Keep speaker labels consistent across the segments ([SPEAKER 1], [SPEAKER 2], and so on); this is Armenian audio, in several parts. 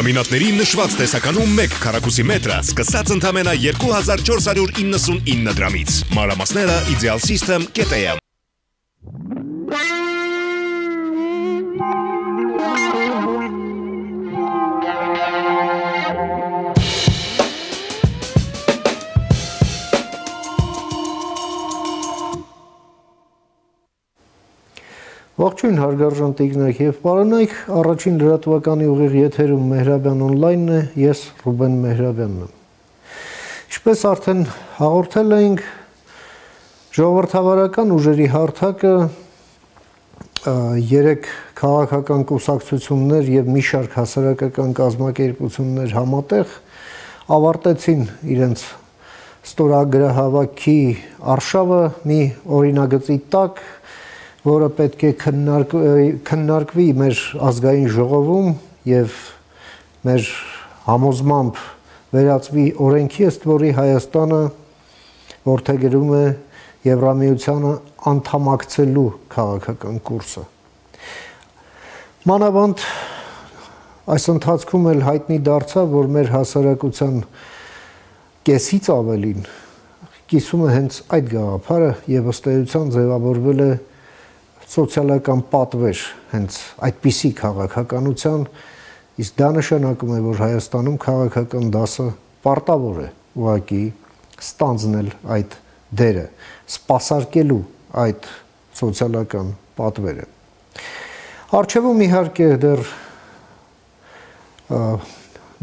[SPEAKER 1] Լամինատների նշված տեսականում 1 քառակուսի մետրը սկսած ընդամենը 2499 դրամից։ Մանրամասները Ideal
[SPEAKER 2] Ողջույն հարգարժան տիկնայք եւ պարոնայք, առաջին լրատվականի ուղիղ եթերում Մեհրաբյան on-line-ն է, ես Ռուբեն Մեհրաբյանն եմ։ Ինչպես արդեն հաղորդել էինք, ժողովրդավարական ուժերի հարթակը երեք քաղաքական կուսակցություններ եւ մի շարք հասարակական կազմակերպություններ համատեղ ավարտեցին իրենց ստորագրահավաքի արշավը մի օրինագծի տակ որը պետք է քննարկվի մեր ազգային ժողովում եւ մեր համոզմամբ վերածվի օրենքի ըստ որի Հայաստանը որթեգրում է Եվրամիությանը անդամակցելու քաղաքական կուրսը։ Մանավանդ այս ընթացքում էլ հայտնի դարձավ, որ մեր հասարակության կեսից ավելին կիսում է հենց այդ գաղափարը եւ ըստ էության ձևավորվել է սոցիալական պատվեր հենց այդպիսի քաղաքականության իսկ դա նշանակում է որ Հայաստանում քաղաքական դասը պարտավոր է ուղակի ստանձնել այդ դերը սпасարկելու այդ սոցիալական պատվերը Արչևում իհարկե դեռ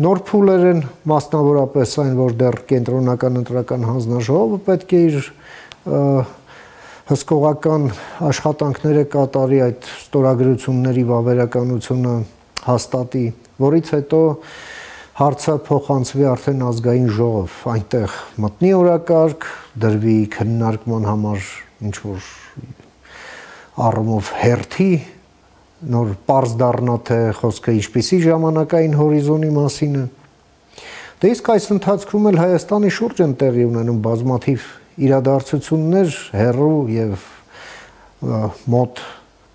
[SPEAKER 2] նոր փուլեր են մասնավորապես այն որ դեռ կենտրոնական ընտրական հանձնաժողովը պետք է իր և, հսկողական աշխատանքները կատարի այդ ստորագրությունների վավերականությունը հաստատի, որից հետո հարցը փոխանցվի արդեն ազգային ժողով, այնտեղ մտնի օրակարգ, դրվի քննարկման համար ինչ որ առումով հերթի նոր པարզ դառնա թե խոսքը ինչպիսի ժամանակային հորիզոնի մասին է։ Դե իսկ այս ընթացքում էլ Հայաստանի շուրջ են տեղի ունենում բազմաթիվ իրադարձություններ հերրու եւ մոտ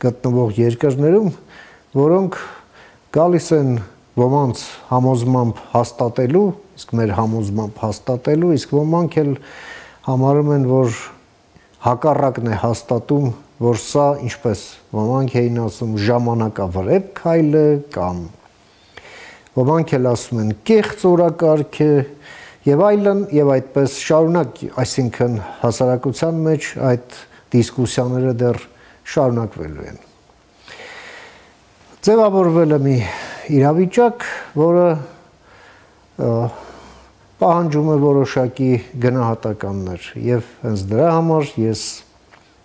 [SPEAKER 2] գտնվող երկրներում, որոնք գալիս են ոմանց համոզմամբ հաստատելու, իսկ մեր համոզմամբ հաստատելու, իսկ ոմանք էլ համարում են, որ հակառակն է հաստատում, որ սա ինչպես ոմանք էին ասում ժամանակավրեպ քայլ է կամ ոմանք էլ ասում են կեղծ օրակարգ է, եւ այլն եւ այդպես շարունակ, այսինքն հասարակության մեջ այդ դիսկուսիաները դեռ շարունակվելու են։ Ձևավորվել է մի իրավիճակ, որը պահանջում է որոշակի գնահատականներ եւ հենց դրա համար ես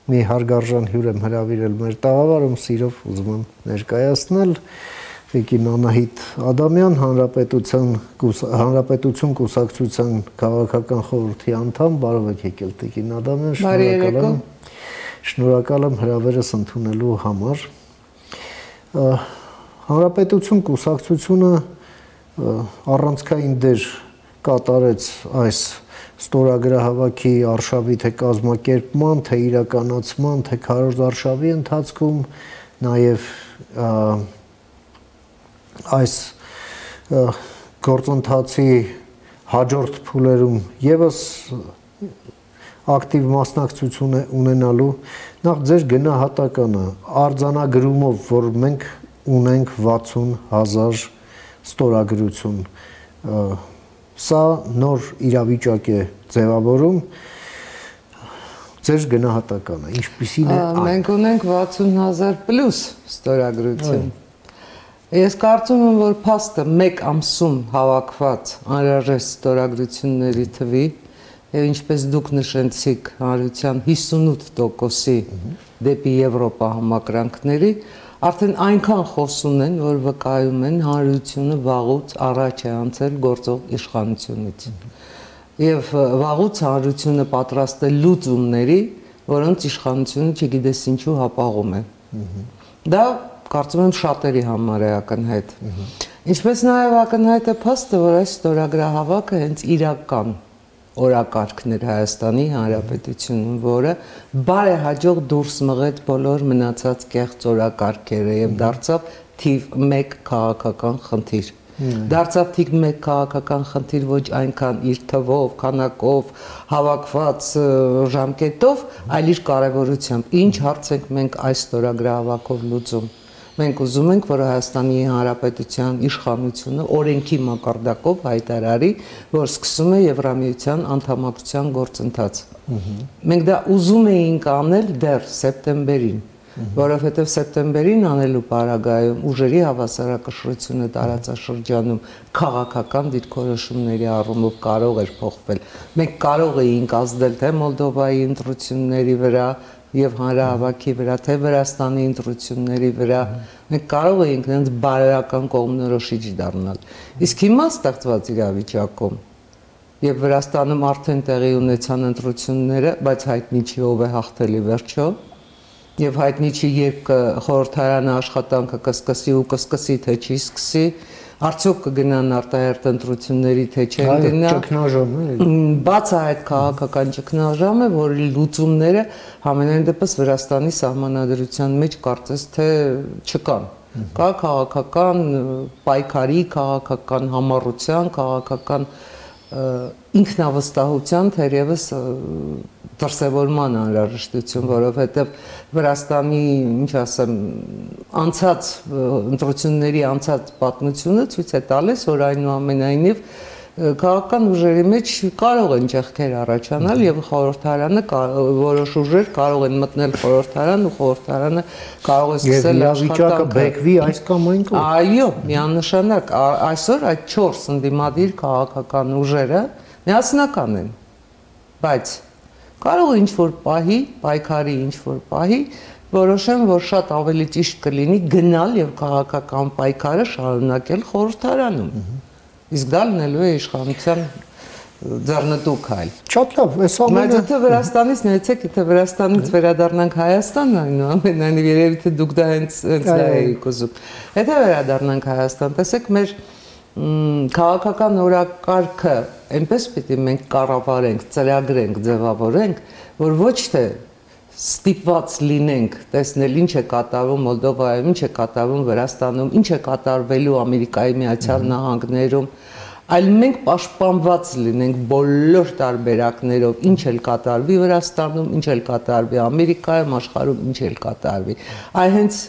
[SPEAKER 2] մի հարգարժան հյուր եմ հրավիրել մեր տաղավարում, սիրով ուզում եմ ներկայացնել Տիկին Անահիտ Ադամյան, Հանրապետության Հանրապետություն կուսակցության քաղաքական խորհրդի անդամ, բարև եք եկել Տիկին Ադամյան,
[SPEAKER 3] շնորհակալ եմ։
[SPEAKER 2] Շնորհակալ եմ հրավերս ընդունելու համար։ Հանրապետություն կուսակցությունը առանցքային դեր կատարեց այս ստորագրահավաքի արշավի թե կազմակերպման, թե իրականացման, թե քարոզ արշավի ընթացքում, նաև այս գործընթացի հաջորդ փուլերում եւս ակտիվ մասնակցություն է ունենալու նախ ձեր գնահատականը արձանագրումով որ մենք ունենք 60000 ստորագրություն սա նոր իրավիճակ է ձևավորում ձեր գնահատականը ինչպիսին է
[SPEAKER 3] մենք ունենք 60000 պլյուս ստորագրություն Ես կարծում եմ, որ փաստը 1 ամսում հավաքված անհրաժեշտ ստորագրությունների թվի եւ ինչպես դուք նշեցիք, հանրության 58%-ի դեպի Եվրոպա համակրանքների արդեն այնքան խոսուն են, որ վկայում են հանրությունը վաղուց առաջ է անցել գործող իշխանությունից։ Եվ վաղուց հանրությունը պատրաստ է լուծումների, որոնց իշխանությունը չգիտես ինչու հապաղում է։ Դա կարծում եմ շատերի համար է ակնհայտ։ Ինչպես նաև ակնհայտ է փաստը, որ այս ստորագրահավաքը հենց իրական օրակարգն էր Հայաստանի Հանրապետությունում, որը բարեհաջող դուրս մղեց բոլոր մնացած կեղծ օրակարգերը եւ դարձավ թիվ 1 քաղաքական խնդիր։ Դարձավ թիվ 1 քաղաքական խնդիր ոչ այնքան իր թվով, քանակով, հավաքված ժամկետով, այլ իր կարևորությամբ։ Ինչ հարց ենք մենք այս ստորագրահավաքով լուծում։ Մենք ուզում ենք, որ Հայաստանի Հանրապետության իշխանությունը օրենքի մակարդակով հայտարարի, որ սկսում է Եվրամիության անդամակցության գործընթաց։ Մենք դա ուզում էինք անել դեռ սեպտեմբերին որովհետև սեպտեմբերին անելու պարագայում ուժերի հավասարակշռությունը տարածաշրջանում քաղաքական դիրքորոշումների առումով կարող էր փոխվել։ Մենք կարող էինք ազդել թե Մոլդովայի ընտրությունների վրա եւ հանրահավաքի վրա, թե Վրաստանի ընտրությունների վրա։ Մենք կարող էինք նրանց բարերական կողմնորոշիչ դառնալ։ Իսկ հիմա ստեղծված իրավիճակում եւ Վրաստանում արդեն տեղի ունեցան ընտրությունները, բայց հայտնի չի ով է հաղթելի վերջո եւ հայտնի չի երբ խորհրդարանը աշխատանքը կսկսի ու կսկսի թե չի սկսի արդյոք կգնան արտահերտ ընտրությունների թե չեն գնա
[SPEAKER 2] ճգնաժամը
[SPEAKER 3] բաց է այդ քաղաքական ճգնաժամը որի լուծումները համենայն դեպս Վրաստանի սահմանադրության մեջ կարծես թե չկան կա քաղաքական պայքարի քաղաքական համառության քաղաքական ինքնավստահության թերևս դրսևորման անհրաժեշտություն, որովհետև Վրաստանի, ինչ ասեմ, անցած ընտրությունների անցած պատմությունը ցույց է տալիս, որ այնուամենայնիվ քաղաքական ուժերի մեջ կարող են ճեղքեր առաջանալ եւ խորհրդարանը որոշ ուժեր կարող են մտնել խորհրդարան ու խորհրդարանը կարող է սկսել
[SPEAKER 2] աշխատանքը բեկվի այս կամ այն կողմ
[SPEAKER 3] այո միանշանակ այսօր այդ 4 ընդդիմադիր քաղաքական ուժերը միասնական են բայց կարող ինչ որ պահի պայքարի ինչ որ պահի որոշեմ որ շատ ավելի ճիշտ կլինի գնալ եւ քաղաքական պայքարը շարունակել խորհրդարանում իսկ դա լինելու է իշխանության ձեռնտու քայլ։
[SPEAKER 2] Շատ լավ, այս ամենը
[SPEAKER 3] Բայց եթե Վրաստանից նայեցեք, եթե Վրաստանից վերադառնանք Հայաստան, այնուամենայնիվ երևի թե դուք դա հենց հենց դա եք ուզում։ Եթե վերադառնանք Հայաստան, տեսեք մեր քաղաքական օրակարգը այնպես պիտի մենք կառավարենք, ծրագրենք, ձևավորենք, որ ոչ թե ստիպված լինենք տեսնել ինչ է կատարվում Մոլդովայում, ինչ է կատարվում Վրաստանում, ինչ է կատարվելու Ամերիկայի Միացյալ Նահանգներում, այլ մենք պաշտպանված լինենք բոլոր տարբերակներով, ինչ էլ կատարվի Վրաստանում, ինչ էլ կատարվի Ամերիկայում, աշխարհում ինչ էլ կատարվի։ Այ հենց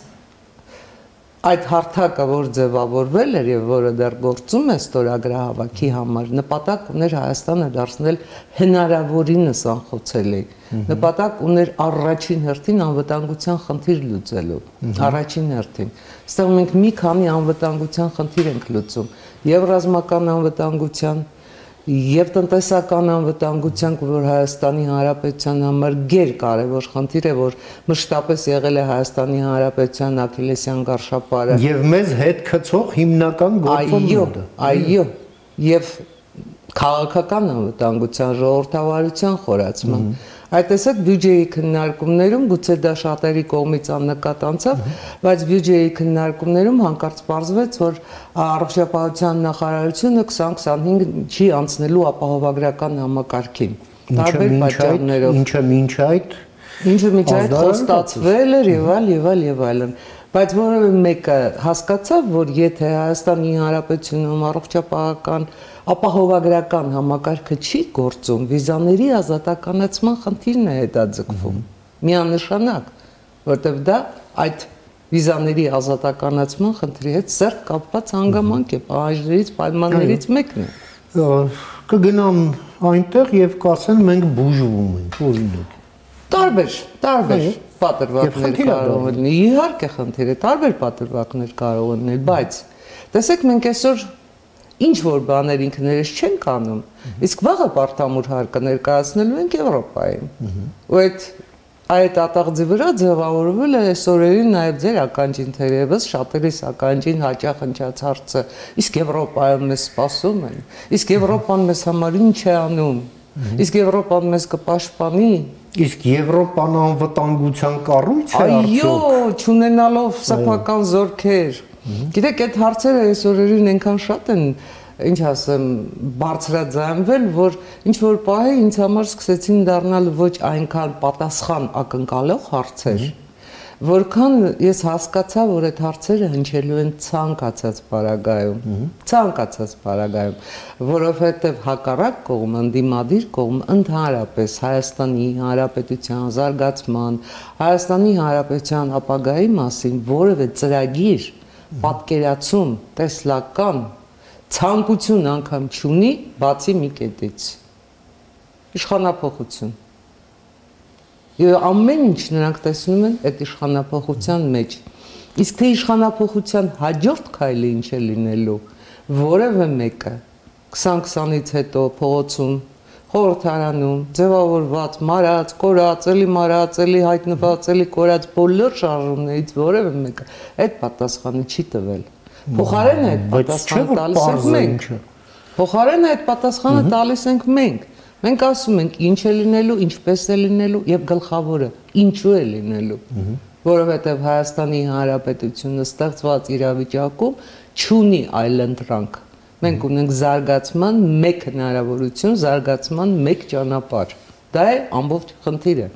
[SPEAKER 3] այդ հարթակը, որ ձևավորվել էր եւ որը դեռ գործում է ստորագրահավաքի համար, նպատակ ուներ Հայաստանը դարձնել հնարավորինս անխոցելի։ Նպատակ ուներ առաջին հերթին անվտանգության խնդիր լուծելու։ Առաջին հերթին։ Այստեղ մենք մի քանի անվտանգության խնդիր ենք լուծում։ Եվ ռազմական անվտանգության, եւ տնտեսական անվտանգության, որ Հայաստանի Հանրապետության համար ģեր կարևոր խնդիր է, որ մշտապես եղել է Հայաստանի Հանրապետության ակիլեսյան գարշապարը։
[SPEAKER 2] Եվ մեզ հետ գծող հիմնական գործոնը։
[SPEAKER 3] Այո, այո։ Եվ քաղաքական անվտանգության ժողովրդավարության խորացման։ mm -hmm Այդ տեսակ բյուջեի քննարկումներում գուցե դա շատերի կողմից աննկատ անցավ, բայց բյուջեի քննարկումներում հանկարծ պարզվեց, որ առողջապահության նախարարությունը 2025 չի անցնելու ապահովագրական համակարգին։
[SPEAKER 2] Տարբեր պատճառներով։ Ինչը մինչ այդ
[SPEAKER 3] Ինչը մինչ այդ խոստացվել էր եւ այլ եւ այլ եւ այլն բայց որևէ մեկը հասկացավ, որ եթե Հայաստանի Հանրապետությունում առողջապահական ապահովագրական համակարգը չի գործում, վիզաների ազատականացման խնդիրն է հետաձգվում։ Միանշանակ, որտեղ դա այդ վիզաների ազատականացման խնդրի հետ սերտ կապված հանգամանք է, պահանջներից, պայմաններից մեկն է։
[SPEAKER 2] Կգնան այնտեղ եւ կասեն մենք բուժվում ենք, օրինակ։
[SPEAKER 3] Տարբեր, տարբեր պատրվակներ կարող են լինել։ Իհարկե խնդիր է, տարբեր պատրվակներ կարող են լինել, բայց տեսեք մենք այսօր ինչ որ բաներ ինքներս չենք անում, իսկ վաղը պարտամուր հարկը ներկայացնելու ենք Եվրոպային։ Ու այդ այդ ատաղձի վրա ձևավորվել է այսօրերին նաև ձեր ականջին թերևս շատերիս ականջին հաճախ ընչած հարցը իսկ Եվրոպայում մեզ սպասում են իսկ Եվրոպան մեզ համար ինչ է անում իսկ Եվրոպան մեզ կպաշտպանի
[SPEAKER 2] իսկ Եվրոպան անվտանգության կառույց է
[SPEAKER 3] արդյոք այո ճանենալով սեփական զորքեր Գիտեք, այդ հարցերը այսօրերին այնքան շատ են, ինչ ասեմ, բարձրաձայնվել, որ ինչ որ պահի ինձ համար սկսեցին դառնալ ոչ այնքան պատասխան ակնկալող հարցեր, Որքան ես հասկացա, որ այդ հարցերը հնչելու են ցանկացած պարագայում, ցանկացած պարագայում, որովհետև հակառակ կողմը, ընդդիմադիր կողմը ընդհանրապես Հայաստանի Հանրապետության զարգացման, Հայաստանի Հանրապետության ապագայի մասին որևէ ծրագիր, պատկերացում, տեսլական ցանկություն անգամ չունի, բացի մի կետից։ Իշխանապողություն Եվ ամեն ինչ նրանք տեսնում են այդ իշխանապողության մեջ։ Իսկ թե իշխանապողության հաջորդ քայլը ինչ է լինելու, որևէ մեկը 20-20-ից հետո փողոցում խորհրդարանում ձևավորված, մարած, կորած, էլի մարած, էլի հայտնված, էլի կորած բոլոր շարժումներից որևէ մեկը այդ պատասխանը չի տվել։ Փոխարենը այդ պատասխանը տալիս ենք մենք։ Փոխարենը այդ պատասխանը տալիս ենք մենք։ Մենք ասում ենք ինչ է լինելու, ինչպես է լինելու եւ գլխավորը ինչու է լինելու։ Որովհետեւ Հայաստանի Հանրապետությունը ստեղծված իրավիճակում չունի այլընտրանք։ Մենք ունենք զարգացման մեկ հնարավորություն, զարգացման մեկ ճանապարհ։ Դա է ամբողջ խնդիրը։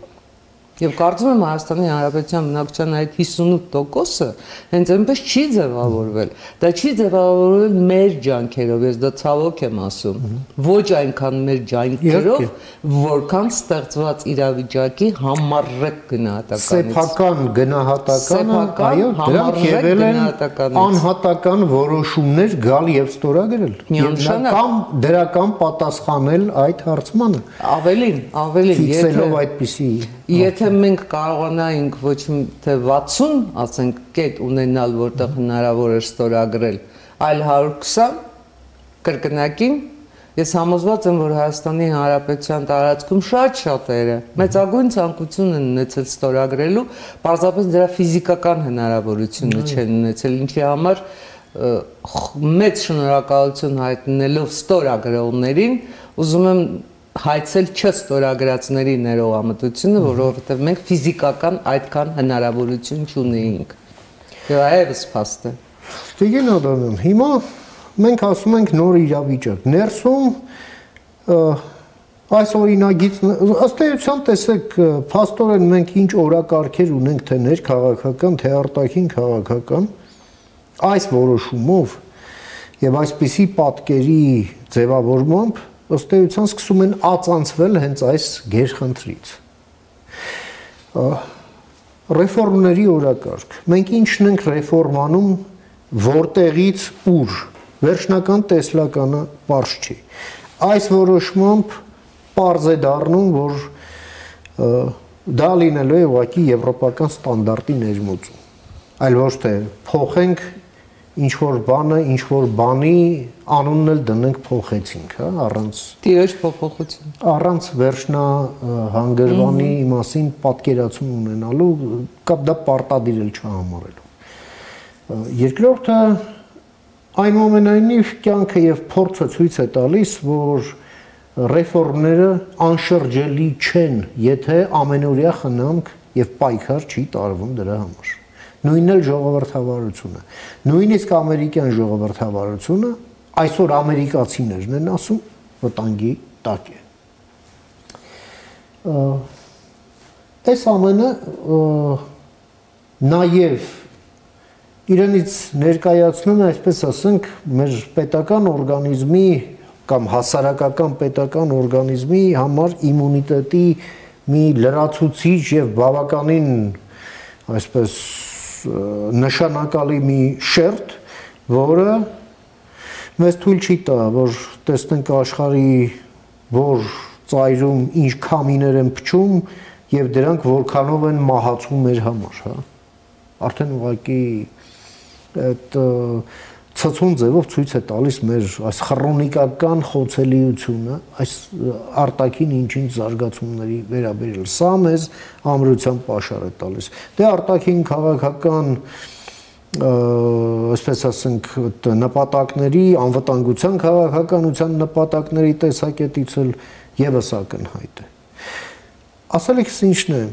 [SPEAKER 3] Եվ կարծում եմ Հայաստանի Հանրապետության բնակչության այդ 58%-ը հենց այնպես չի ձևավորվել։ Դա չի ձևավորվել մեր ջանքերով, ես դա ցավոք եմ ասում։ Ոչ այնքան մեր ջանքերով, որքան ստեղծված իրավիճակի համառեք գնահատականից։
[SPEAKER 2] Սեփական գնահատականը, այո, դրանք եղել են անհատական որոշումներ գալ եւ ստորագրել։ կամ դրական պատասխանել այդ հարցմանը։
[SPEAKER 3] Ավելին, ավելին,
[SPEAKER 2] եթե ֆիքսելով այդպիսի
[SPEAKER 3] Եթե մենք կարողանայինք ոչ թե 60, ասենք, կետ ունենալ, որտեղ հնարավոր է ստորագրել, այլ 120 կրկնակին Ես համոզված եմ, որ Հայաստանի Հանրապետության տարածքում շատ շատերը մեծագույն ցանկություն են ունեցել ստորագրելու, պարզապես դրա ֆիզիկական հնարավորությունը չեն ունեցել, ինչի համար մեծ շնորհակալություն հայտնելով ստորագրողներին, ուզում եմ հայցել չստորագրածների ներողամտությունը, որովհետև մենք ֆիզիկական այդքան հնարավորություն չունեինք։ Եվ այևս փաստ է։
[SPEAKER 2] Տիգին Ադամյան, հիմա մենք ասում ենք նոր իրավիճակ։ Ներսում այս օրինագից ըստ էության տեսեք, փաստորեն մենք ինչ օրակարգեր ունենք թե ներքաղաքական, թե արտաքին քաղաքական, այս որոշումով եւ այսպիսի պատկերի ձևավորմամբ ըստ էության սկսում են ածանցվել հենց այս գերխնդրից ռեֆորմների օրակարգ մենք ինչն ենք ռեֆորմանում որտեղից ուր վերջնական տեսլականը པարզ չի այս որոշմամբ པարզ է դառնում որ դա լինելու է ուղղակի եվրոպական ստանդարտի ներմուծում այլ ոչ թե փոխենք ինչ որ բանը, ինչ որ բանի անունն էլ դնենք փոխեցինք, հա, առանց
[SPEAKER 3] Տիրոջ փոփոխություն։
[SPEAKER 2] Առանց վերջնա հանգրվանի մասին պատկերացում ունենալու, կապ դա պարտադիր էլ չհամարելու։ Երկրորդը այնուամենայնիվ կյանքը եւ փորձը ցույց է տալիս, որ ռեֆորմները անշրջելի չեն, եթե ամենօրյա խնամք եւ պայքար չի տարվում դրա համար նույնն էլ ժողովրդավարությունը։ Նույնիսկ ամերիկյան ժողովրդավարությունը այսօր ամերիկացիներն են ասում վտանգի տակ է։ Այս ամենը նաև իրենից ներկայացնում է, այսպես ասենք, մեր պետական օրգանիզմի կամ հասարակական պետական օրգանիզմի համար իմունիտետի մի լրացուցիչ եւ բավականին այսպես նշանակալի մի շերտ, որը մեզ թույլ չի տա, որ տեսնենք աշխարհի որ ծայրում ինչ քամիներ են փչում եւ դրանք որքանով են մահացում մեր համար, հա։ Արդեն ուղղակի այդ ցցուն ձևով ցույց է տալիս մեր այս քրոնիկական խոցելիությունը, այս արտակին ինչ-ինչ զարգացումների վերաբերյալ։ Սա մեզ ամրության pašար է տալիս։ Դե արտակին քաղաքական այսպես ասենք նպատակների անվտանգության քաղաքականության նպատակների տեսակետից էլ եւս ակնհայտ է։ Ասելիքս ինչն է։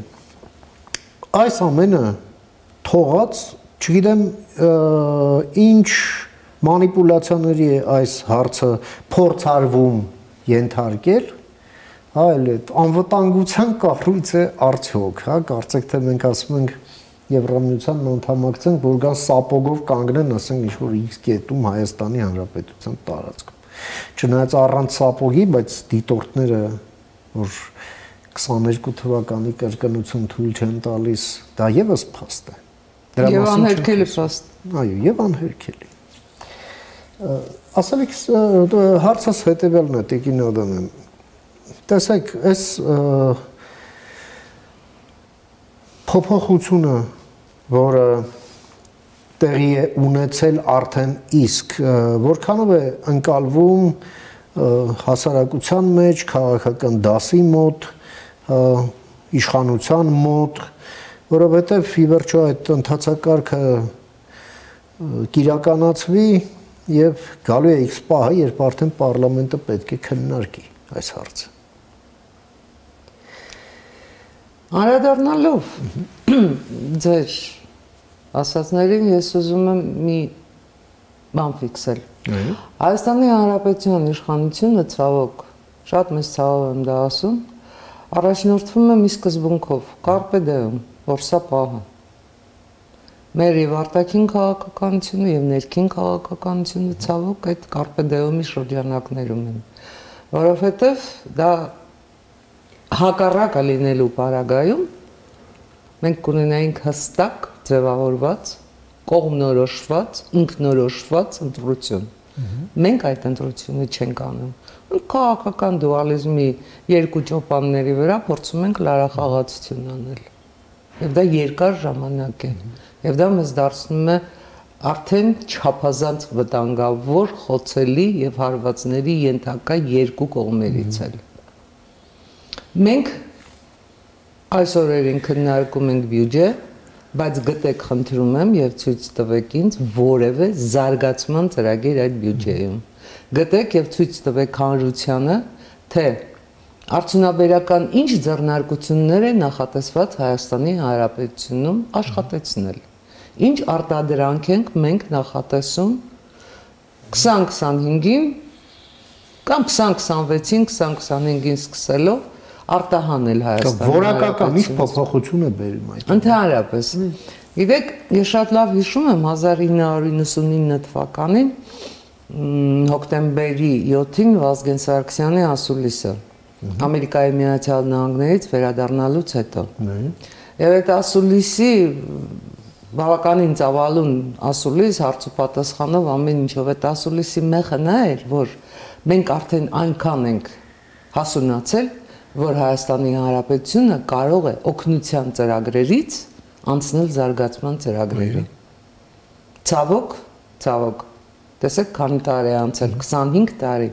[SPEAKER 2] Այս ամենը թողած, չգիտեմ, ինչ մանիպուլյացիաների այս հարցը փորձարվում ենթարկել, այլ այդ անվտանգության կառույց է արդյոք, հա, կարծեք թե մենք ասում ենք Եվրամիության անդամակցենք, որ գան սապոգով կանգնեն, ասենք ինչ որ X կետում Հայաստանի Հանրապետության տարածքում։ Չնայած առանց սապոգի, բայց դիտորդները որ 22 թվականի կրկնություն թույլ չեն տալիս, դա եւս փաստ է։
[SPEAKER 3] Դրա եւ անհերքելի փաստ։
[SPEAKER 2] Այո, եւ անհերքելի։ Ասալիք հարցս հետեւյալն է Տիկին Ադամյան։ Տեսեք, այս փոփոխությունը, որը տեղի է ունեցել արդեն իսկ, որքանով է ընկալվում հասարակության մեջ, քաղաքական դասի մոտ, իշխանության մոտ, որովհետև ի վերջո այդ ընթացակարգը կիրականացվի եւ գալու է X պահը, երբ արդեն parlamento պետք է քննարկի այս հարցը։
[SPEAKER 3] Անդրադառնալով ձեր ասածներին ես ուզում եմ մի բան ֆիքսել։ Հայաստանի Հանրապետության իշխանությունը ցավոք, շատ մեծ ցավով եմ դա ասում, առաջնորդվում է մի սկզբունքով՝ carpe diem, որ սա պահը։ Մեր եւ արտաքին քաղաքականությունը եւ ներքին քաղաքականությունը ցավոք այդ diem-ի շրջանակներում են, որովհետեւ դա հակառակը լինելու պարագայում մենք կունենայինք հստակ ձևավորված, կողմնորոշված, ինքնորոշված ընտրություն։ Մենք այդ ընտրությունը չենք անում։ Մենք քաղաքական դուալիզմի երկու ճոպանների վրա փորձում ենք լարախաղացություն անել։ Եվ դա երկար ժամանակ է։ Եվ դա մեզ դարձնում է արդեն չափազանց վտանգավոր, խոցելի եւ հարվածների ենթակա երկու կողմերից էլ։ Մենք այս օրերին քննարկում ենք բյուջե, բայց գտեք խնդրում եմ եւ ցույց տվեք ինձ որևէ զարգացման ծրագիր այդ բյուջեում։ Գտեք եւ ցույց տվեք հանրությանը, թե արդյունաբերական ինչ ձեռնարկություններ է նախատեսված Հայաստանի Հանրապետությունում աշխատեցնել։ Ինչ արտադրանք ենք մենք նախատեսում 2025-ին կամ 2026-ին, 2025-ին սկսելով արտահանել Հայաստանը։
[SPEAKER 2] Որակական ինչ փոփոխություն է բերում այդ։
[SPEAKER 3] Ընդհանրապես։ Գիտեք, ես շատ լավ հիշում եմ 1999 թվականին հոկտեմբերի 7-ին Վազգեն Սարգսյանի ասուլիսը Ամերիկայի Միացյալ Նահանգներից վերադառնալուց հետո։ Եվ այդ ասուլիսի բավականին ծավալուն ասուլիս հարց ու պատասխանով ամեն ինչով այդ ասուլիսի մեխը նա էր, որ մենք արդեն այնքան ենք հասունացել, որ Հայաստանի Հանրապետությունը կարող է օգնության ծրագրերից անցնել զարգացման ծրագրերի։ Ցավոք, ցավոք։ Տեսեք, քանի տարի անցել, 25 տարի։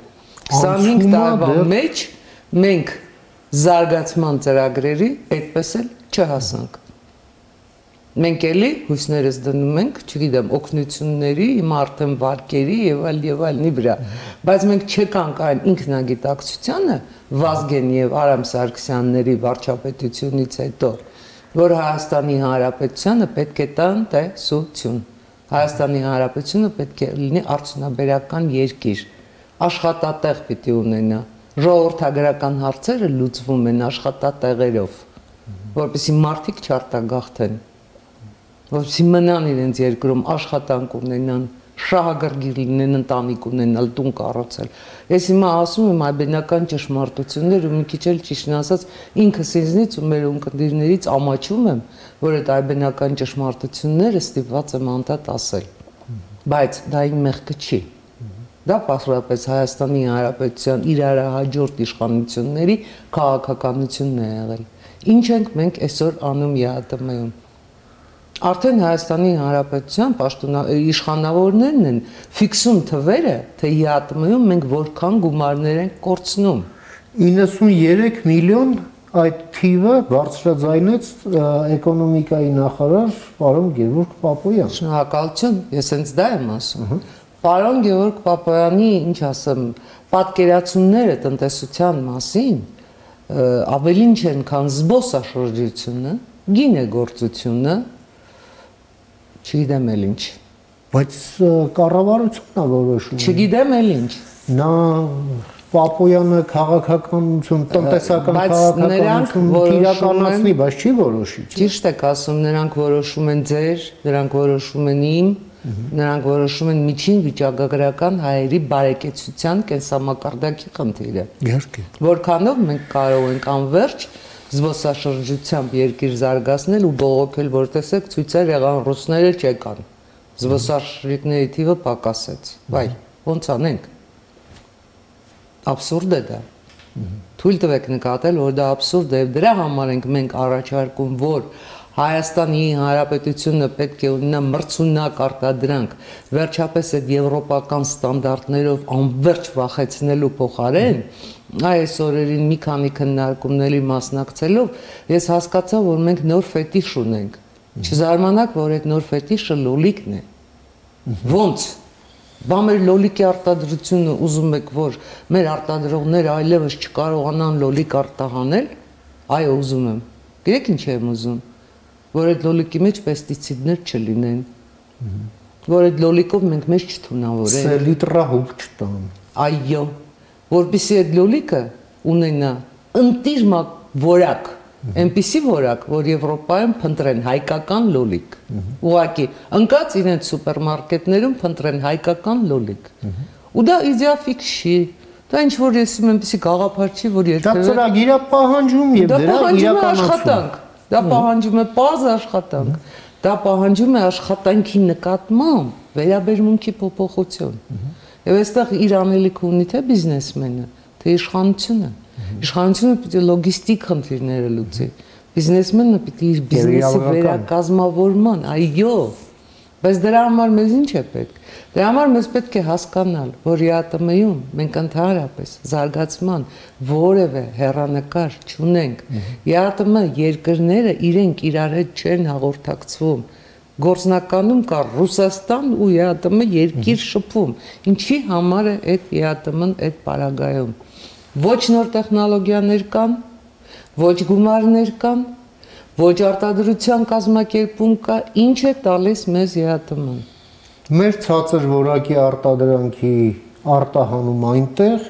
[SPEAKER 3] 25 տարվա մեջ մենք զարգացման ծրագրերի այդպես էլ չհասանք։ Մենք էլի հույսներս դնում ենք, չգիտեմ, օգնությունների, հիմա արդեն վարկերի եւ այլ եւ այլնի վրա, բայց մենք չեկանք այն ինքնագիտակցությանը, Վազգեն եւ Արամ Սարգսյանների վարչապետությունից հետո, որ Հայաստանի Հանրապետությանը պետք է տան տեսություն։ Հայաստանի Հանրապետությունը պետք է լինի արդյունաբերական երկիր, աշխատատեղ պիտի ունենա։ Ժողովրդագրական հարցերը լուծվում են աշխատատեղերով, որովհետեւ մարդիկ չարտագաղթեն, որովհետեւ մնան իրենց երկրում աշխատանք ունենան, շահագրգիռ լինեն, ընտանիք ունենալ, տուն կառուցել։ Ես հիմա ասում եմ այբենական ճշմարտություններ ու մի քիչ էլ ճիշտ ասած ինքս ինձնից ու մեր ունկնդիրներից ամաչում եմ, որ այդ այբենական ճշմարտությունները ստիպված եմ անդադ ասել։ Բայց դա իմ մեղքը չի։ Դա պասրապես Հայաստանի Հանրապետության իրարահաջորդ իշխանությունների քաղաքականությունն է եղել։ Ինչ ենք մենք այսօր անում ԵԱՏՄ-ում Արդեն Հայաստանի Հանրապետության իշխանավորներն են ֆիքսում թվերը, թե ԵԱՏՄ-ում մենք որքան գումարներ ենք կորցնում։
[SPEAKER 2] 93 միլիոն այդ թիվը բարձրաձայնեց էկոնոմիկայի նախարար պարոն Գևորգ Պապոյան։
[SPEAKER 3] Շնորհակալություն, ես հենց դա եմ ասում։ Պարոն Գևորգ Պապոյանի, ինչ ասեմ, պատկերացումները տնտեսության մասին ավելին չեն, քան զբոսաշրջությունը, գինեգործությունը, Չգիտեմ էլ ինչ։
[SPEAKER 2] Բայց կառավարությունն է որոշում։
[SPEAKER 3] Չգիտեմ էլ ինչ։
[SPEAKER 2] Նա Պապոյանը քաղաքականություն, տնտեսական քաղաքականություն իրականացնի, բայց չի որոշի։
[SPEAKER 3] Ճիշտ եք ասում, նրանք որոշում են ձեր, նրանք որոշում են իմ, նրանք որոշում են միջին վիճակագրական հայերի բարեկեցության կենսամակարդակի խնդիրը։
[SPEAKER 2] Իհարկե։
[SPEAKER 3] Որքանով մենք կարող ենք անverջ զբոսաշրջությամբ երկիր զարգացնել ու բողոքել, որ տեսեք ցույցեր եղան ռուսները չեկան։ Զբոսաշրջիկների թիվը պակասեց։ Վայ, ո՞նց անենք Աբսուրդ է դա։ Թույլ տվեք նկատել, որ դա աբսուրդ է, դրա համար ենք մենք առաջարկում, որ Հայաստանի Հանրապետությունը պետք է ունենա մրցունակ արտադրանք, վերջապես այդ եվրոպական ստանդարտներով անverջ վախեցնելու փոխարեն այս օրերին մի քանի քննարկումների մասնակցելով ես հասկացա, որ մենք նոր ֆետիշ ունենք։ Չզարմանաք, որ այդ նոր ֆետիշը լոլիկն է։ Ոնց Բա մեր լոլիկի արտադրությունը ուզում եք, որ մեր արտադրողները այլևս չկարողանան լոլիկ արտահանել, այո, ուզում եմ։ Գիտեք ինչ եմ ուզում, որ այդ լոլիկի մեջ պեստիցիդներ չլինեն։ Որ այդ լոլիկով մենք մեզ չթունավորենք։
[SPEAKER 2] Սելիտրահուբ չտան։
[SPEAKER 3] Այո, որբիսի այդ լոլիկը ունենա ընտիր որակ այնպիսի որակ, որ Եվրոպայում փնտրեն հայկական լոլիկ։ Ուղղակի ընկած իրենց սուպերմարկետներում փնտրեն հայկական լոլիկ։ Ու դա իդեաֆիքս չի։ Դա ինչ որ ես այնպիսի գաղափար չի, որ
[SPEAKER 2] երբևէ Դա ծրագիր է պահանջում եւ դրա իրականացում։
[SPEAKER 3] Դա պահանջում է պարզ աշխատանք։ Դա պահանջում է աշխատանքի նկատմամբ վերաբերմունքի փոփոխություն։ Եվ այստեղ իր անելիք ունի թե բիզնեսմենը, թե իշխանությունը։ Իշխանությունը պիտի լոգիստիկ խնդիրները լուծի։ Բիզնեսմենը պիտի իր բիզնեսի վերակազմավորման, այո։ Բայց դրա համար մեզ ինչ է պետք։ Դրա համար մեզ պետք է հասկանալ, որ ԵԱՏՄ-ում մենք ընդհանրապես զարգացման որևէ հերանեկար չունենք։ ԵԱՏՄ երկրները իրենք իրար հետ չեն հաղորդակցվում գործնականում կա Ռուսաստան ու ԵԱՏՄ երկիր շփում։ Ինչի համար է այդ ԵԱՏՄ-ն այդ պարագայում ոչ նոր տեխնոլոգիաներ կան, ոչ գումարներ կան, ոչ արտադրության կազմակերպում կա, ինչ է տալիս մեզ ԵԱՏՄ-ն։
[SPEAKER 2] Մեր ցածր որակի արտադրանքի արտահանում այնտեղ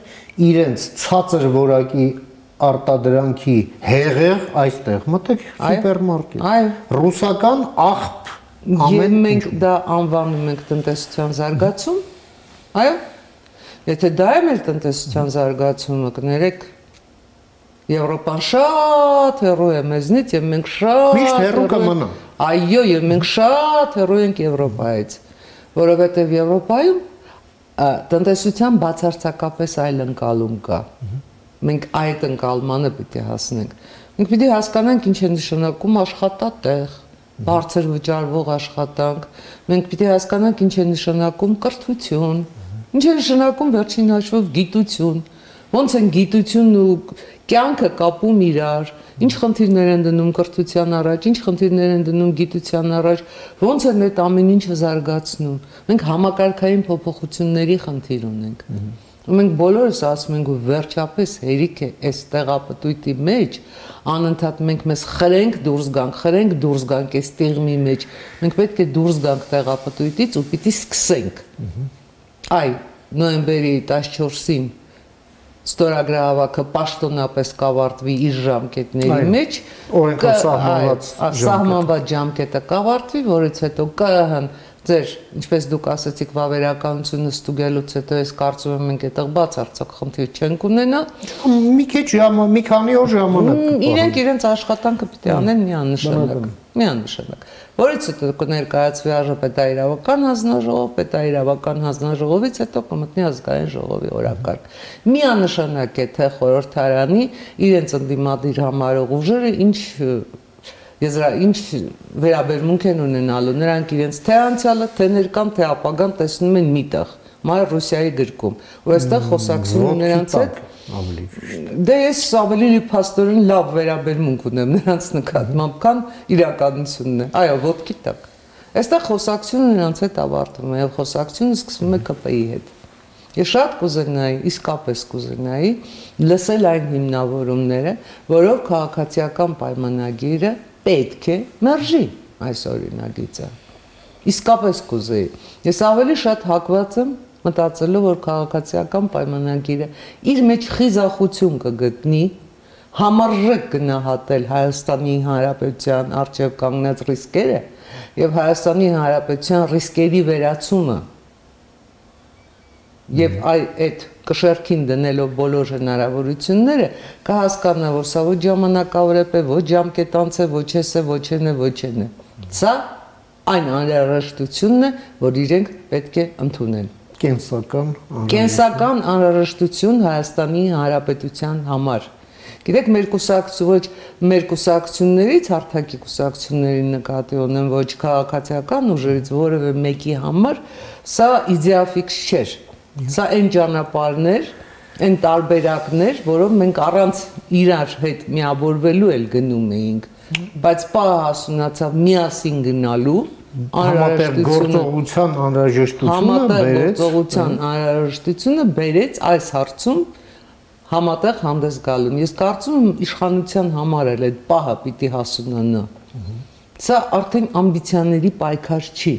[SPEAKER 2] իրենց ցածր որակի արտադրանքի հեղեղ այստեղ մտեք սուպերմարկետ։
[SPEAKER 3] Այո։
[SPEAKER 2] Ռուսական աղբ
[SPEAKER 3] ամեն մենք դա անվանում ենք տնտեսության զարգացում։ Այո։ Եթե դա է մեր տնտեսության զարգացումը, կներեք Եվրոպան շատ հեռու է մեզնից եւ մենք շատ
[SPEAKER 2] Միշտ հեռու կմնա։
[SPEAKER 3] Այո, եւ մենք շատ հեռու ենք Եվրոպայից, որովհետեւ Եվրոպայում տնտեսության բացարձակապես այլ ընկալում կա։ Մենք այդ ընկալմանը պիտի հասնենք։ Մենք պիտի հասկանանք ինչ է նշանակում աշխատատեղ, բարձր վճարվող աշխատանք։ Մենք պիտի հասկանանք ինչ է նշանակում կրթություն, Ինչ է նշանակում վերջին հաշվով գիտություն։ Ոնց են գիտությունն ու կյանքը կապում իրար, ինչ խնդիրներ են դնում կրթության առաջ, ինչ խնդիրներ են դնում գիտության առաջ, ոնց են այդ ամեն ինչը զարգացնում։ Մենք համակարգային փոփոխությունների խնդիր ունենք։ ու մենք բոլորս ասում ենք ու վերջապես հերիք է այս տեղապտույտի մեջ անընդհատ մենք մեզ խրենք դուրս գանք, խրենք դուրս գանք այս տեղի մեջ։ Մենք պետք է դուրս գանք տեղապտույտից ու պիտի սկսենք։ Այ նոյեմբերի 14-ին ստորագրահավաքը պաշտոնապես կավարտվի իր ժամկետների մեջ
[SPEAKER 2] օրենքով սահմանված
[SPEAKER 3] ժամկետը կավարտվի որից հետո ԿՀ-ն ձեր ինչպես դուք ասացիք վավերականությունը ստուգելուց հետո ես կարծում եմ մենք այդտեղ բացարձակ խնդիր չենք ունենա
[SPEAKER 2] մի քիչ մի քանի օր ժամանակ
[SPEAKER 3] իրենք իրենց աշխատանքը պիտի անեն միանշանակ միանշանակ որից հետո կներկայացվի արժեպետաիրավական հանձնաժողով պետաիրավական հանձնաժողովից հետո կմտնի ազգային ժողովի օրակարգ միանշանակ է թե խորհրդարանի իրենց ընդդիմադիր համարող ուժերը ինչ եզրա ինչ վերաբերմունք են ունենալու նրանք իրենց թե անցյալը, թե ներկան, թե ապագան տեսնում են միտեղ մայր Ռուսիայի գրկում։ Ու այստեղ խոսակցությունը նրանց հետ ավելի Դե ես ավելի փաստորեն լավ վերաբերմունք ունեմ նրանց նկատմամբ, քան իրականությունն է։ Այո, ոդկի տակ։ Այստեղ խոսակցությունը նրանց հետ ավարտվում է, եւ խոսակցությունը սկսվում է ԿՊ-ի հետ։ Ես շատ կուզենայի, իսկապես կուզենայի լսել այն հիմնավորումները, որով քաղաքացիական պայմանագիրը պետք է մերժի այս օրինագիծը։ Իսկապես կուզեի։ Ես ավելի շատ հակված եմ, մտածելով որ քաղաքացիական պայմանագիրը իր մեջ խիզախություն կգտնի համարժեք գնահատել Հայաստանի Հանրապետության արժև կանգնած ռիսկերը եւ Հայաստանի Հանրապետության ռիսկերի վերացումը եւ այդ կշերքին դնելով բոլոր հնարավորությունները կհասկանա որ սա ոչ ժամանակավորեպ է ոչ ժամկետանց է ոչ էս է ոչ են է ոչ են է սա այն անհրաժեշտությունն է որ իրենք պետք է ընդունեն
[SPEAKER 2] կենսական
[SPEAKER 3] կենսական անհրաժեշտություն Հայաստանի Հանրապետության համար Գիտեք, մեր կուսակցություն ոչ մեր կուսակցություններից հարթակի կուսակցությունների նկատի ունեմ ոչ քաղաքացիական ուժերից որևէ մեկի համար սա իդեաֆիքս չէր։ Սա այն ճանապարհներ, այն տարբերակներ, որով մենք առանց իրար հետ միավորվելու էլ գնում էինք, բայց պահը հասունացավ միասին գնալու
[SPEAKER 2] համատեղ գործողության անհրաժեշտությունը բերեց
[SPEAKER 3] գործողության անհրաժեշտությունը բերեց այս հարցում համատեղ հանդես գալուն։ Ես կարծում եմ իշխանության համար էլ այդ պահը պիտի հասունանա։ Սա արդեն ամբիցիաների պայքար չի։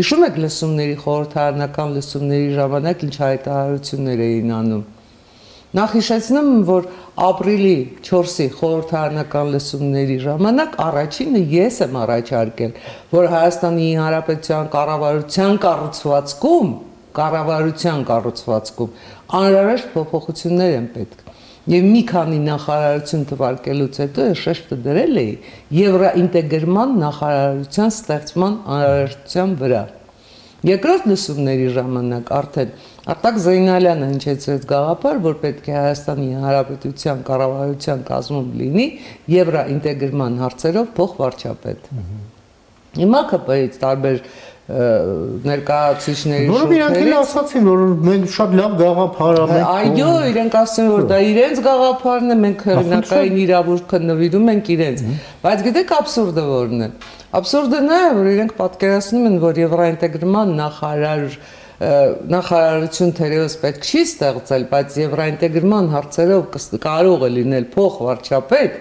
[SPEAKER 3] Հիշում եք լսումների խորհրդարանական լսումների ժամանակ ինչ հայտարարություններ էին անում։ Նախ հիշեցնում եմ, որ ապրիլի 4-ի խորհրդարանական լսումների ժամանակ առաջինը ես եմ առաջարկել, որ Հայաստանի Հանրապետության կառավարության կառուցվածքում կառավարության կառուցվածքում անհրաժեշտ փոփոխություններ են պետք։ Եվ մի քանի նախարարություն թվարկելուց հետո ես շեշտը դրել էի Եվրոինտեգրման նախարարության ստեղծման անհրաժեշտության վրա։ Երկրորդ լսումների ժամանակ արդեն Արտակ Զեյնալյանը հնչեցրեց գաղափար, որ պետք է Հայաստանի Հանրապետության կառավարության կազմում լինի Եվրոինտեգրման հարցերով փոխվարչապետ։ Հիմա ԿՊ-ից տարբեր ներկայացուցիչների
[SPEAKER 2] շուտերից։ Որով իրանք էլ ասացին, որ մենք շատ լավ գաղափար
[SPEAKER 3] ունենք։ Այո, իրենք ասում են, որ դա իրենց գաղափարն է, մենք հերնակային իրավունքը նվիրում ենք իրենց։ Բայց գիտեք абսուրդը որն է։ Абսուրդը նա է, որ իրենք պատկերացնում են, որ եվրոինտեգրման նախարար նախարարություն թերևս պետք չի ստեղծել, բայց եվրոինտեգրման հարցերով կարող է լինել փոխ վարչապետ,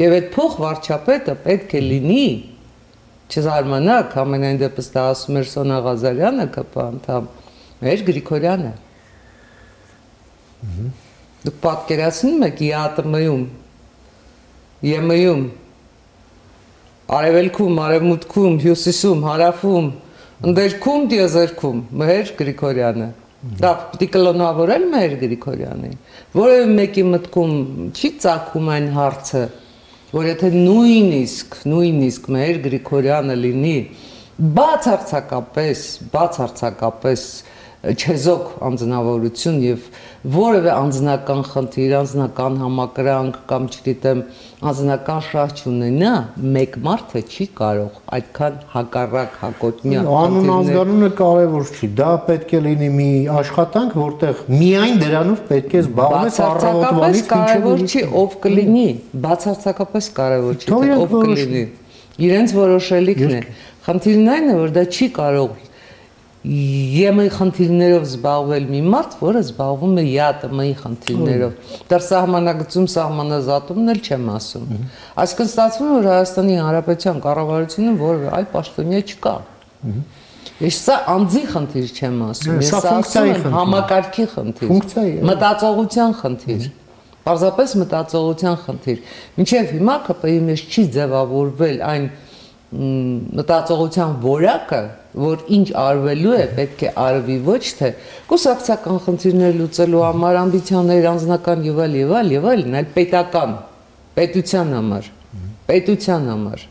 [SPEAKER 3] եւ այդ փոխ վարչապետը պետք է լինի չզարմանաք, ամենայն դեպս դա ասում էր Սոնա Ղազարյանը, ԿՊ անդամ, մեր Գրիգորյանը։ Դուք պատկերացնում եք ԵԱՏՄ-ում, ԵՄ-ում, Արևելքում, Արևմուտքում, Հյուսիսում, Հարավում, ընդերքում, դիեզերքում մեր Գրիգորյանը։ Դա պիտի կլոնավորել մեր Գրիգորյանին։ Որևէ մեկի մտքում չի ցակում այն հարցը, որ եթե նույնիսկ նույնիսկ մեր Գրիգորյանը լինի բացարձակապես բացարձակապես չեզոք անձնավորություն եւ որևէ անձնական խնդիր, անձնական համակրանք կամ չգիտեմ, անձնական շահ չունենա, մեկ մարդը չի կարող այդքան հակառակ հակոտնյա
[SPEAKER 2] անուն ազգանունը կարևոր չի, դա պետք է լինի մի աշխատանք, որտեղ միայն դրանով պետք է զբաղվես
[SPEAKER 3] առավոտվանից կարևոր չի ով կլինի, բացարձակապես կարևոր չի, ով կլինի։ Իրենց որոշելիքն է։ Խնդիրն այն է, որ դա չի կարող ԵՄ-ի խնդիրներով զբաղվել մի մարդ, որը զբաղվում է ԵԱՏՄ-ի խնդիրներով։ Դեռ սահմանագծում սահմանազատումն էլ չեմ ասում։ Այսինքն ստացվում է, որ Հայաստանի Հանրապետության կառավարությունը որևէ այլ պաշտոնյա չկա։ Ես սա անձի խնդիր չեմ ասում, ես ասում եմ համակարգի խնդիր, մտածողության խնդիր։ Պարզապես մտածողության խնդիր։ Մինչև հիմա ԿՊ-ի մեջ չի ձևավորվել այն մտածողության որակը, որ ինչ արվելու է, պետք է արվի ոչ թե կուսակցական խնդիրներ լուծելու համար, ամբիցիաներ անձնական եւ այլ եւ այլ եւ այլն, այլ պետական, պետության համար, պետության համար,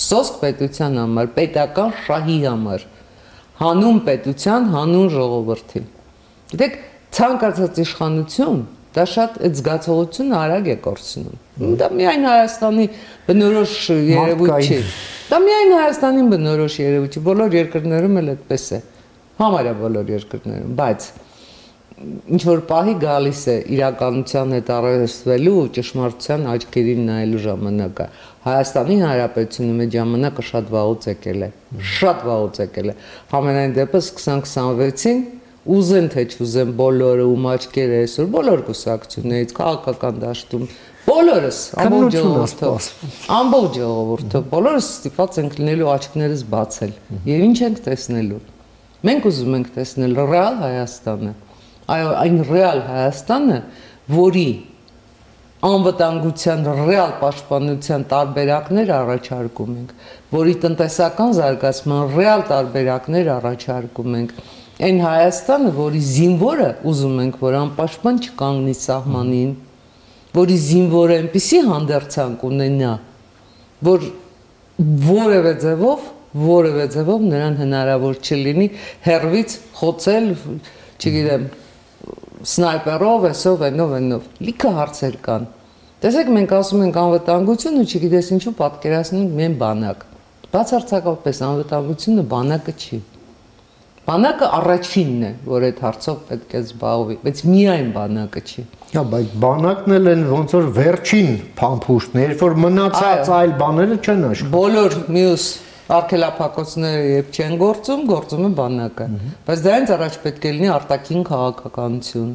[SPEAKER 3] սոսկ պետության համար, պետական շահի համար, հանուն պետության, հանուն ժողովրդի։ Գիտեք, ցանկացած իշխանություն դա շատ այդ զգացողությունը արագ է կորցնում։ Դա միայն Հայաստանի բնորոշ երևույթ չի։ Դա միայն Հայաստանին բնորոշ երևույթ չի, բոլոր երկրներում էլ այդպես է։ Համարյա բոլոր երկրներում, բայց ինչ որ պահի գալիս է իրականության հետ առերեսվելու ճշմարտության աչքերին նայելու ժամանակը Հայաստանի Հանրապետությունում այդ ժամանակը շատ վաղուց եկել է շատ վաղուց եկել է համենայն դեպս 2026-ին ուզեն թե չուզեն բոլորը ում աչքերը այսօր բոլոր կուսակցություններից քաղաքական դաշտում բոլորս ամբողջ ժողովուրդը ամբողջ ժողովուրդը բոլորս ստիպված ենք լինելու աչքներս բացել եւ ինչ ենք տեսնելու Մենք ուզում ենք տեսնել ռեալ Հայաստանը։ Այո, այն ռեալ Հայաստանը, որի անվտանգության ռեալ պաշտպանության տարբերակներ առաջարկում ենք, որի տնտեսական զարգացման ռեալ տարբերակներ առաջարկում ենք։ Այն Հայաստանը, որի զինվորը ուզում ենք, որ անպաշտպան չկանգնի սահմանին, որի զինվորը այնպիսի հանդերձանք ունենա, որ որևէ ձևով որևէ ձևով նրան հնարավոր չլինի հերվից խոցել, չգիտեմ, սնայպերով, այսով, այնով, այնով։ Լիքը հարցեր կան։ Տեսեք, մենք ասում ենք անվտանգություն ու չգիտես ինչու պատկերացնում միայն բանակ։ Բացարձակապես անվտանգությունը բանակը չի։ Բանակը առաջինն է, որ այդ հարցով պետք է զբաղվի, բայց միայն բանակը չի։
[SPEAKER 2] Հա, բայց բանակն էլ են ոնց որ վերջին փամփուշտն է, երբ որ մնացած այլ բաները չեն աշխատում։
[SPEAKER 3] Բոլոր մյուս արկելափակոցները երբ չեն գործում, գործում է բանակը։ Բայց դրանից առաջ պետք է լինի արտաքին քաղաքականություն։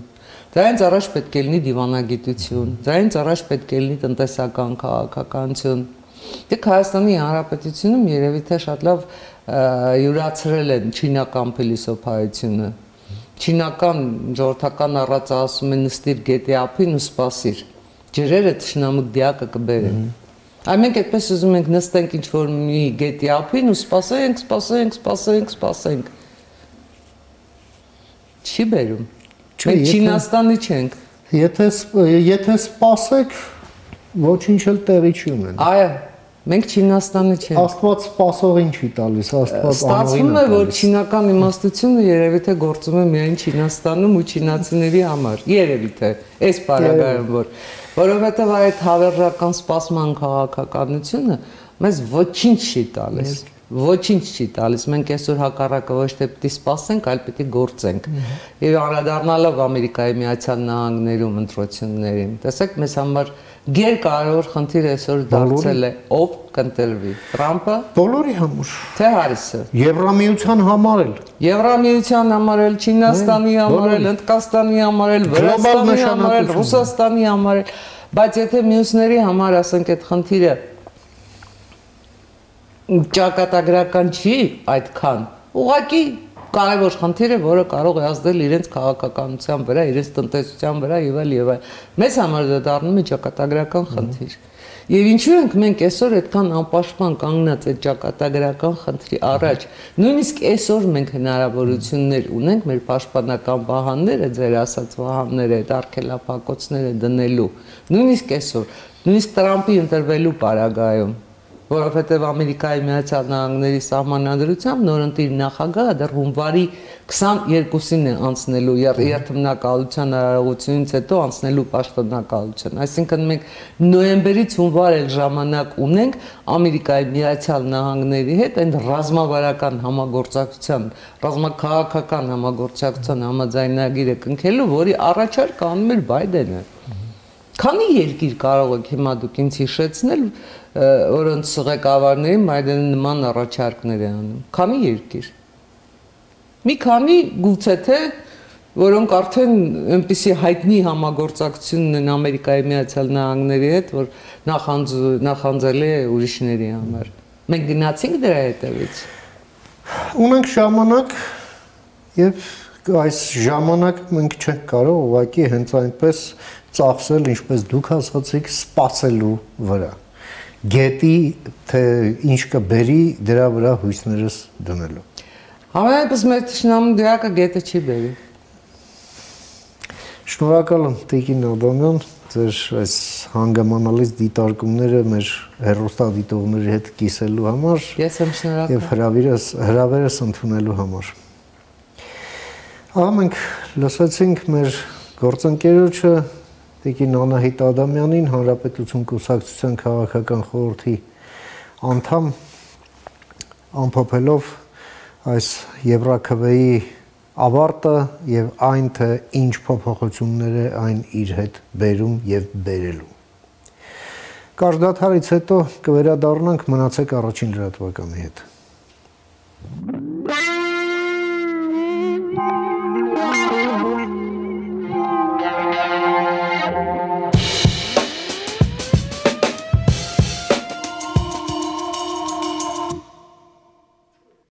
[SPEAKER 3] Դրանից առաջ պետք է լինի դիվանագիտություն, դրանից առաջ պետք է լինի տնտեսական քաղաքականություն։ Դե Հայաստանի Հանրապետությունում երևի թե շատ լավ յուրացրել են չինական փիլիսոփայությունը։ Չինական ժողովրդական առածը ասում է նստիր գետի ափին ու սպասիր։ Ջրերը թշնամու դիակը կբերեն։ Այ մենք այդպես ուզում ենք նստենք ինչ որ մի գետի ափին ու սպասենք, սպասենք, սպասենք, սպասենք։ Չի բերում։ Մենք Չինաստանի չենք։
[SPEAKER 2] Եթե եթե սպասեք, ոչինչ էլ տեղի չի ունենա։
[SPEAKER 3] Այո, Մենք Չինաստանը չենք։
[SPEAKER 2] Աստված սпасող ինչի տալիս, Աստված
[SPEAKER 3] անողին։ Ստացվում է, որ չինական իմաստությունը երևի թե գործում է միայն Չինաստանում ու չինացիների համար։ Երևի թե այս параգրաֆում որ որովհետև այդ հավերժական սպասման քաղաքականությունը մեզ ոչինչ չի տալիս։ Ես ոչինչ չի տալիս։ Մենք այսօր հակառակը ոչ թե պիտի սպասենք, այլ պիտի գործենք։ Եվ անդրադառնալով Ամերիկայի Միացյալ Նահանգներում ընտրություններին, տեսեք, մեզ համար Գերկարևոր խնդիր այսօր դարձել է ով կընտրվի։ Տրամպը
[SPEAKER 2] բոլորի համար։
[SPEAKER 3] Թե Հարիսը։
[SPEAKER 2] Եվրամիության համար էլ։
[SPEAKER 3] Եվրամիության համար էլ, Չինաստանի համար էլ, Հնդկաստանի համար էլ, Վրաստանի համար էլ, Ռուսաստանի համար էլ, բայց եթե մյուսների համար ասենք այդ խնդիրը ճակատագրական չի այդքան, ուղղակի կարևոր խնդիր է, որը կարող է ազդել իրենց քաղաքականության վրա, իրենց տնտեսության վրա եւ այլ եւ այլ։ Մեզ համար դա դառնում է ճակատագրական խնդիր։ Եվ ինչու ենք մենք այսօր այդքան անպաշտպան կանգնած այդ ճակատագրական խնդրի առաջ։ Նույնիսկ այսօր մենք հնարավորություններ ունենք մեր պաշտպանական վահանները, ձեր ասած վահանները, այդ արկելափակոցները դնելու։ Նույնիսկ այսօր, նույնիսկ Տրամպի ընտրվելու պարագայում որովհետև Ամերիկայի Միացյալ Նահանգների սահմանադրությամբ նորընտիր նախագահը դեռ հունվարի 22-ին է անցնելու երթմնակալության հնարավորությունից հետո անցնելու պաշտոնակալության։ Այսինքն մենք նոյեմբերից հունվար էլ ժամանակ ունենք Ամերիկայի Միացյալ Նահանգների հետ այն ռազմավարական համագործակցության, ռազմաքաղաքական համագործակցության համաձայնագիրը կնքելու, որի առաջարկ անում էր Բայդենը։ Քանի երկիր կարող եք հիմա դուք ինձ հիշեցնել, որոնց ղեկավարներին Բայդենը նման առաջարկներ է անում։ Քանի երկիր։ Մի քանի գուցե թե որոնք արդեն այնպիսի հայտնի համագործակցություն ունեն Ամերիկայի Միացյալ Նահանգների հետ, որ նախանձ նախանձել է ուրիշների համար։ Մենք գնացինք դրա հետևից։
[SPEAKER 2] Ունենք ժամանակ եւ այս ժամանակ մենք չենք կարող ուղղակի հենց այնպես ծախսել, ինչպես դուք ասացիք, սпасելու վրա։ Գետի թե ինչ կբերի դրա վրա հույսներս դնելու։
[SPEAKER 3] Համենայնպես մեր ճշնամու դրակը գետը չի բերի։
[SPEAKER 2] Շնորհակալ եմ Տիկին Ադամյան ձեր այս հանգամանալից դիտարկումները մեր հերոստադիտողների հետ կիսելու համար։
[SPEAKER 3] Ես եմ շնորհակալ։
[SPEAKER 2] Եվ հրավերս հրավերս ընդունելու համար։ Ահա մենք լսեցինք մեր գործընկերոջը Տիկին Անահիտ Ադամյանին Հանրապետություն կուսակցության քաղաքական խորհրդի անդամ ամփոփելով այս Եվրաքվեի ավարտը եւ այն թե ինչ փոփոխություններ է այն իր հետ բերում եւ բերելու։ Կարդաթարից հետո կվերադառնանք մնացեք առաջին լրատվականի հետ։